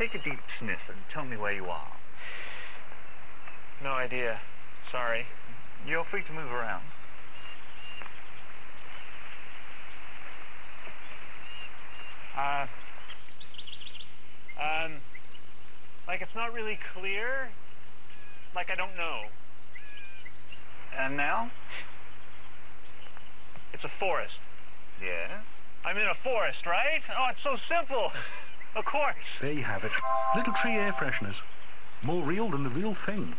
take a deep sniff and tell me where you are. No idea. Sorry. You're free to move around. Uh, um, like it's not really clear. Like I don't know. And now? It's a forest. Yeah? I'm in a forest, right? Oh, it's so simple. of course. There you have it. Little tree air fresheners. More real than the real thing.